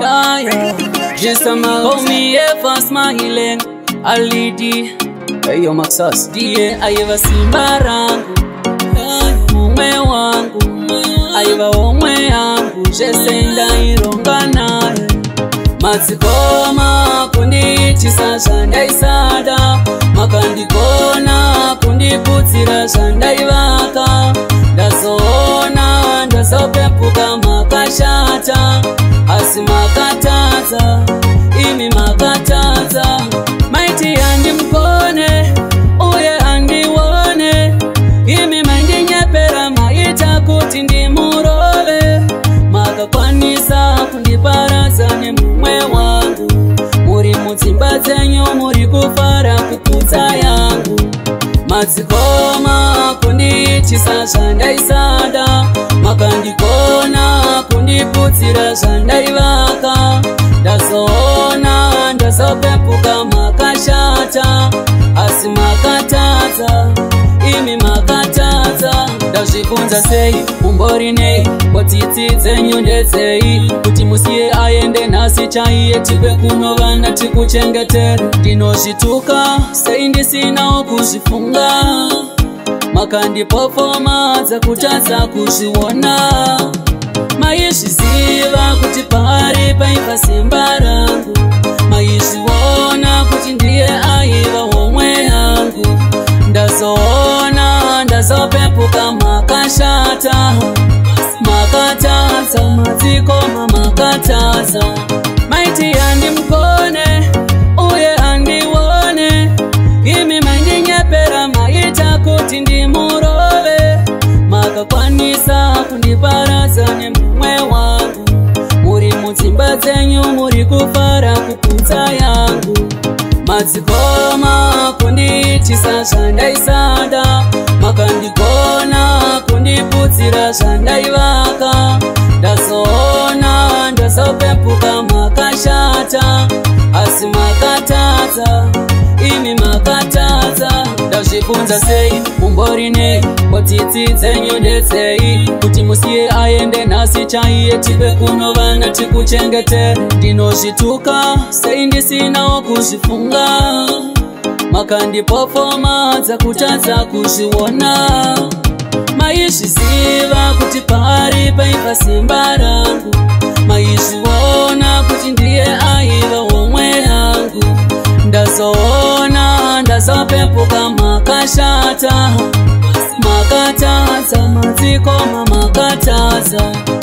yeah, yeah. Just a man Call oh, me ever smiling A lady Hey yo Maxas D.A. Yeah, I ever see Marangu Ume oh, wangu I ever ume oh, yangu Just a man Ironga nae Matikoma Kundi chisa Shandai sada Makandikona Kundi putira Shandai nyatsa yangu madzikoma kundichisa zvandaisada makandigona kundiputsira zvandaivaka ndazoona ndazopepuka makashata asi makatadza ndakazvibvunza sei umbori nei kotsitsi dzenyu ndedzei kuti musiye aende nhasi chaiye tipe kunovanda tikuchengetere ndinozvituka sei ndisinawo kuzvifunga makandipofoma dzakutadza kuzviona maizviziva kuti pari paipa simba rangu mashikoma makataza maiti handimukone uye handione imi maindinyepera maita kuti ndimurove makakwanisa kundiparadza nemumwe wangu muri mudzimba dzenyu muri kufara kukunza yangu madzikoma kundiitisa zvandaisada makandigona kundiputsira zvandaivaka ndazvibvunza imi makataza ndazvibvunza sei umborinei kodzidzi dzenyu ndedzei kuti musiye aende nhasi chaiye tive kuno vana tikuchengete ndinozvituka sei ndisinawo kuzvifunga makandipofoma dzakutadza kuzviona maizviziva kuti pari paipa simba rangu maizviona makataza makataza madzikoma makataza, makataza.